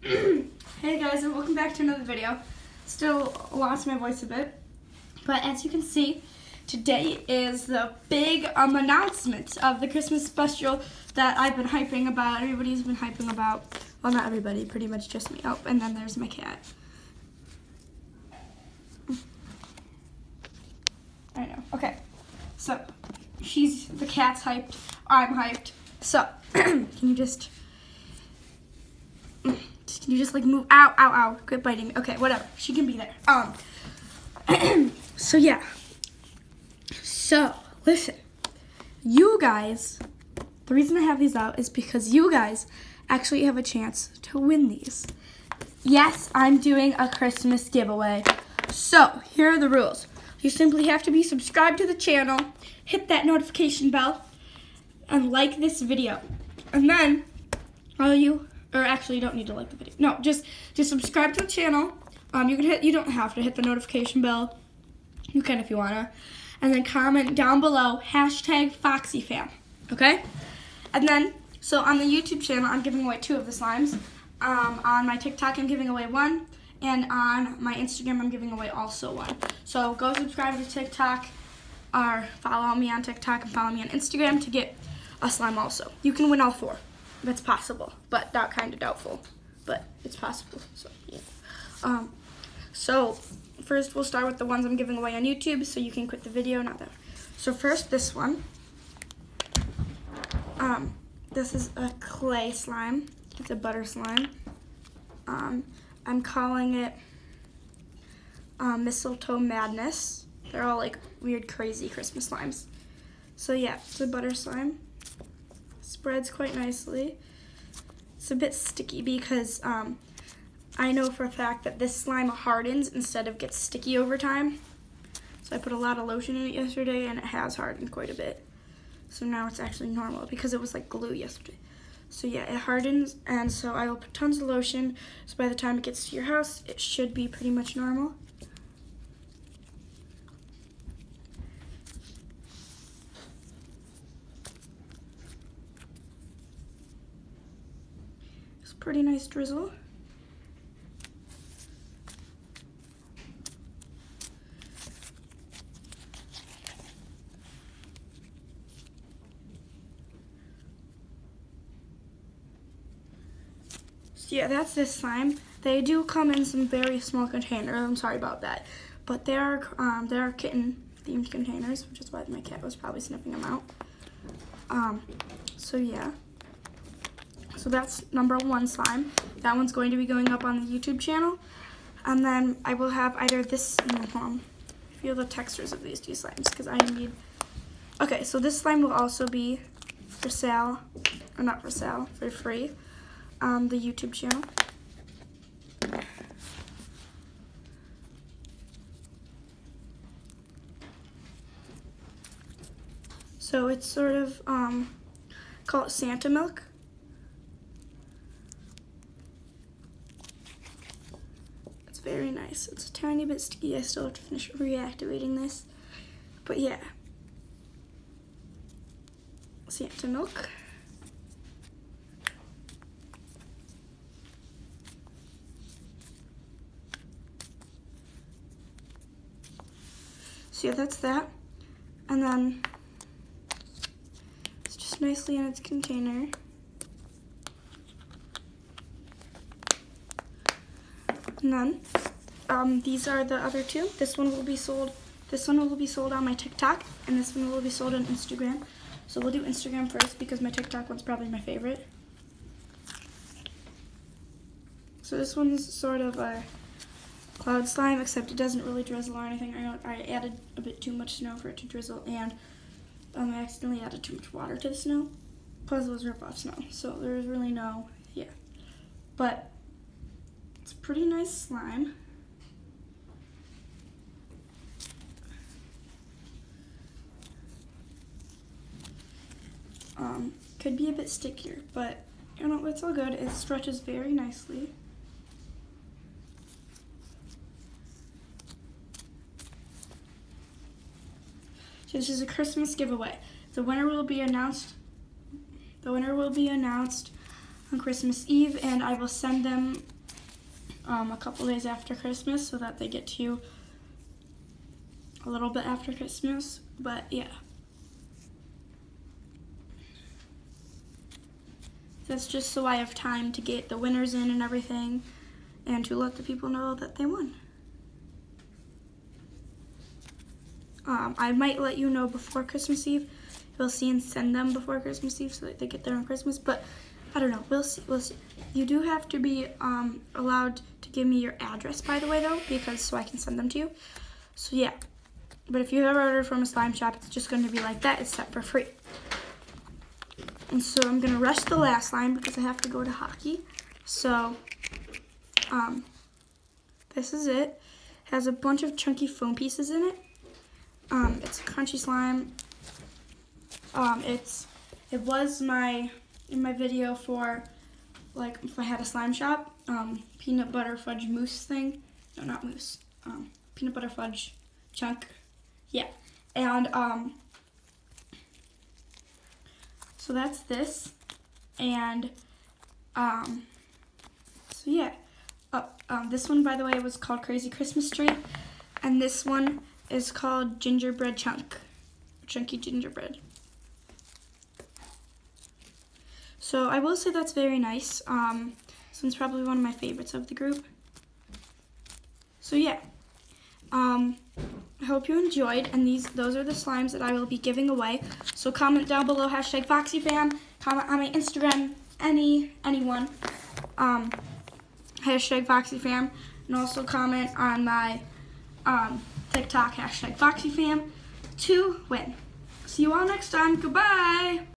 hey guys and welcome back to another video. Still lost my voice a bit. But as you can see, today is the big um, announcement of the Christmas special that I've been hyping about. Everybody's been hyping about. Well, not everybody, pretty much just me. Oh, and then there's my cat. I know. Okay. So, she's, the cat's hyped. I'm hyped. So, can you just you just like move? Ow, ow, ow. Quit biting. Okay, whatever. She can be there. Um. so yeah. So listen, you guys. The reason I have these out is because you guys actually have a chance to win these. Yes, I'm doing a Christmas giveaway. So here are the rules. You simply have to be subscribed to the channel, hit that notification bell, and like this video. And then all you or actually you don't need to like the video. No, just just subscribe to the channel. Um, you can hit. You don't have to hit the notification bell. You can if you wanna, and then comment down below hashtag FoxieFam. Okay, and then so on the YouTube channel, I'm giving away two of the slimes. Um, on my TikTok, I'm giving away one, and on my Instagram, I'm giving away also one. So go subscribe to TikTok, or follow me on TikTok and follow me on Instagram to get a slime also. You can win all four. That's possible, but not kind of doubtful. But it's possible. So yeah. Um, so first we'll start with the ones I'm giving away on YouTube, so you can quit the video, not that. So first this one. Um, this is a clay slime. It's a butter slime. Um, I'm calling it um, Mistletoe Madness. They're all like weird, crazy Christmas slimes. So yeah, it's a butter slime spreads quite nicely. It's a bit sticky because um, I know for a fact that this slime hardens instead of gets sticky over time. So I put a lot of lotion in it yesterday and it has hardened quite a bit. So now it's actually normal because it was like glue yesterday. So yeah, it hardens and so I will put tons of lotion. So by the time it gets to your house, it should be pretty much normal. Pretty nice drizzle. So yeah, that's this slime. They do come in some very small containers. I'm sorry about that. But they are, um, they are kitten themed containers, which is why my cat was probably sniffing them out. Um, so yeah. So that's number one slime. That one's going to be going up on the YouTube channel. And then I will have either this, um, feel the textures of these two slimes because I need, okay, so this slime will also be for sale, or not for sale, for free on the YouTube channel. So it's sort of, um, call it Santa milk. Very nice. It's a tiny bit sticky. I still have to finish reactivating this. But yeah. Santa milk. So yeah, that's that. And then it's just nicely in its container. Then um, these are the other two. This one will be sold. This one will be sold on my TikTok, and this one will be sold on Instagram. So we'll do Instagram first because my TikTok one's probably my favorite. So this one's sort of a cloud slime, except it doesn't really drizzle or anything. I, I added a bit too much snow for it to drizzle, and um, I accidentally added too much water to the snow. Plus it was rip-off snow, so there's really no, yeah. But it's pretty nice slime. Um, could be a bit stickier, but you know, it's all good. It stretches very nicely. This is a Christmas giveaway. The winner will be announced. The winner will be announced on Christmas Eve, and I will send them um, a couple days after Christmas so that they get to you a little bit after Christmas. But yeah. That's just so I have time to get the winners in and everything and to let the people know that they won. Um, I might let you know before Christmas Eve. We'll see and send them before Christmas Eve so that they get there on Christmas. But I don't know. We'll see. We'll see. You do have to be um, allowed to give me your address, by the way, though, because so I can send them to you. So yeah. But if you ever order from a slime shop, it's just going to be like that. It's set for free. And so I'm going to rush the last line because I have to go to hockey. So um, this is it. Has a bunch of chunky foam pieces in it. Um, it's crunchy slime. Um, it's it was my in my video for like if I had a slime shop um, peanut butter fudge mousse thing. No, not mousse. Um, peanut butter fudge chunk. Yeah, and um, so that's this, and um, so yeah. Oh, um, this one, by the way, was called Crazy Christmas Tree, and this one is called Gingerbread Chunk, Chunky Gingerbread. So I will say that's very nice. Um, this one's probably one of my favorites of the group. So yeah, um, I hope you enjoyed, and these those are the slimes that I will be giving away. So comment down below, hashtag FoxieFam, comment on my Instagram, any, anyone, um, hashtag FoxieFam, and also comment on my um, TikTok, hashtag FoxieFam, to win. See you all next time. Goodbye.